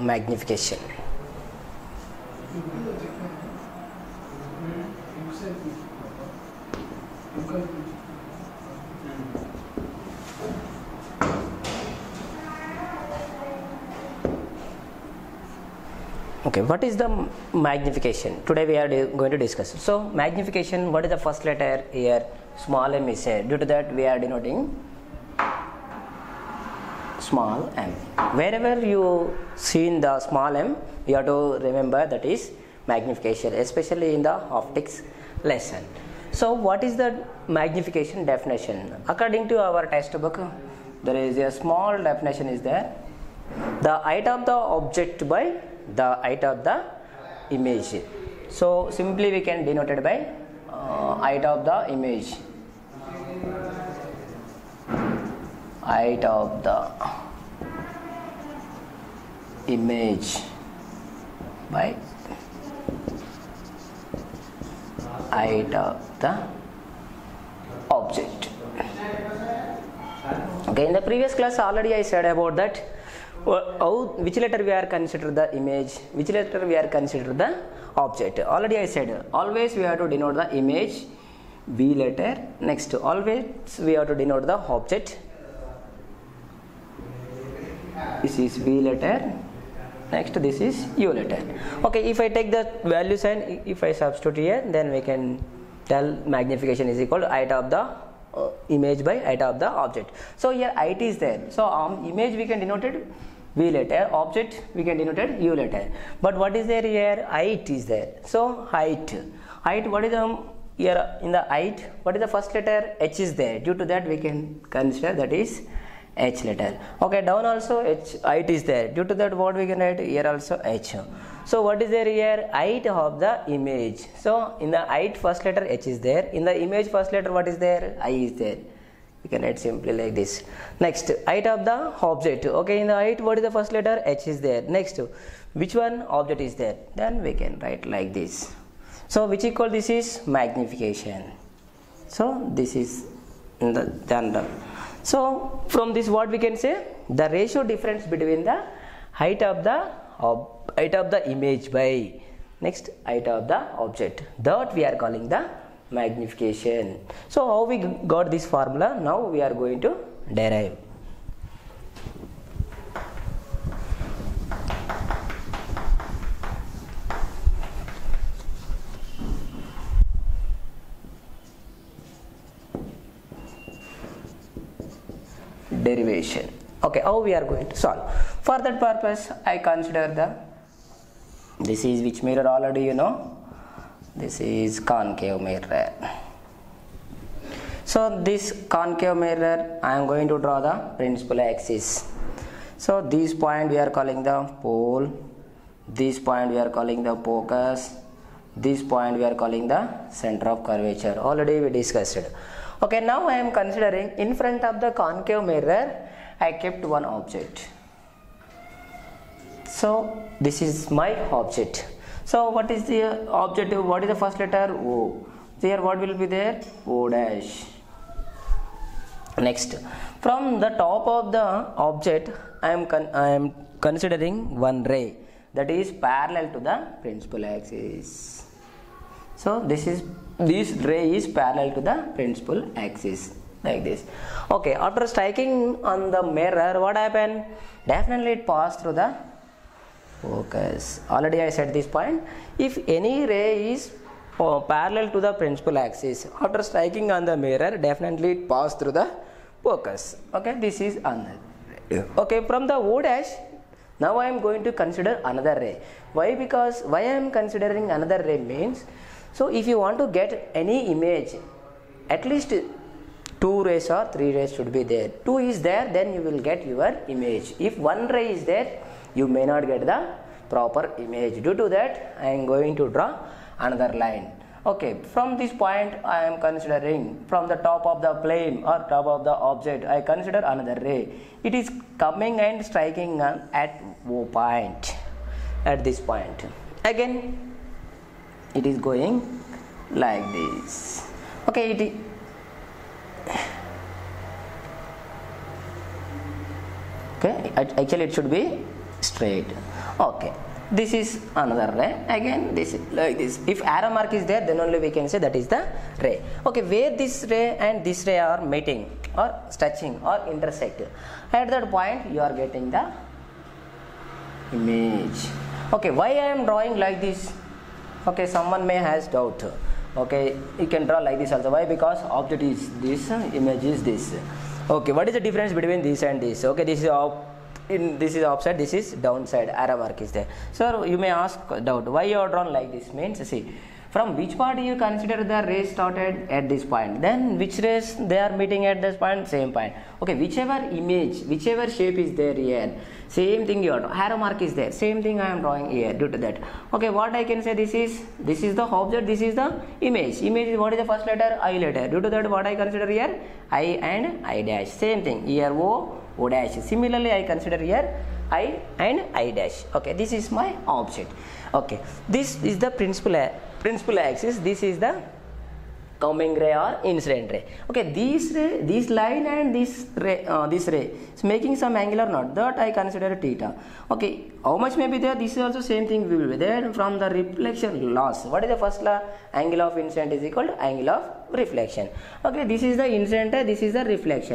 magnification. Okay what is the magnification? Today we are going to discuss. So magnification what is the first letter here? Small m is here. Due to that we are denoting small m. Wherever you see in the small m you have to remember that is magnification especially in the optics lesson. So what is the magnification definition? According to our textbook there is a small definition is there. The height of the object by the height of the image. So simply we can denote it by uh, height of the image height of the image by height of the object. Okay in the previous class already i said about that. How which letter we are consider the image? Which letter we are consider the object? Already i said always we have to denote the image b letter next. Always we have to denote the object this is b letter next this is u letter. Okay if i take the value sign if i substitute here then we can tell magnification is equal to height of the uh, image by height of the object. So here height is there. So um, image we can denote it v letter object we can denote it u letter. But what is there here? Height is there. So height. Height what is the um, here in the height what is the first letter? H is there. Due to that we can consider that is h letter. Okay down also h height is there. Due to that what we can write? Here also h. So what is there here? Height of the image. So in the height first letter h is there. In the image first letter what is there? I is there. We can write simply like this. Next height of the object. Okay in the height what is the first letter? H is there. Next which one object is there? Then we can write like this. So which equal this is? Magnification. So this is in the general so from this what we can say? The ratio difference between the height of the height of the image by next height of the object. That we are calling the magnification. So how we got this formula? Now we are going to derive derivation. Okay how we are going to solve? For that purpose i consider the this is which mirror already you know? This is concave mirror. So this concave mirror i am going to draw the principal axis. So this point we are calling the pole. This point we are calling the focus. This point we are calling the center of curvature. Already we discussed okay now i am considering in front of the concave mirror i kept one object. So this is my object. So what is the objective? what is the first letter? O. There what will be there? O dash. Next. From the top of the object i am i am considering one ray. That is parallel to the principal axis so this is this ray is parallel to the principal axis like this. Okay after striking on the mirror what happened? Definitely it passed through the focus. Already i said this point. If any ray is uh, parallel to the principal axis after striking on the mirror definitely it passed through the focus. Okay this is another okay from the o dash now i am going to consider another ray. Why? Because why i am considering another ray means so if you want to get any image at least two rays or three rays should be there. Two is there then you will get your image. If one ray is there you may not get the proper image. Due to that i am going to draw another line. Okay from this point i am considering from the top of the plane or top of the object i consider another ray. It is coming and striking at o point at this point. Again it is going like this. Okay it okay actually it should be straight. Okay this is another ray. Again this is like this. If arrow mark is there then only we can say that is the ray. Okay where this ray and this ray are meeting or touching or intersect. At that point you are getting the image. Okay why i am drawing like this okay someone may has doubt. Okay you can draw like this also. Why? Because object is this image is this. Okay what is the difference between this and this? Okay this is up in this is upside this is downside. Arrow mark is there. So you may ask doubt. Why you are drawn like this? Means see from which part you consider the rays started at this point? Then which rays they are meeting at this point? Same point. Okay whichever image whichever shape is there here same thing you are arrow mark is there same thing i am drawing here due to that. Okay what i can say this is this is the object this is the image. Image is what is the first letter? I letter. Due to that what i consider here? I and i dash. Same thing here o o dash. Similarly i consider here i and i dash. Okay this is my object. Okay this is the principal principal axis. This is the coming ray or incident ray. Okay this ray this line and this ray uh, this ray is making some angular not that i consider theta. Okay how much may be there? This is also same thing will be there. From the reflection loss. What is the first law? Angle of incident is equal to angle of reflection. Okay this is the incident ray this is the reflection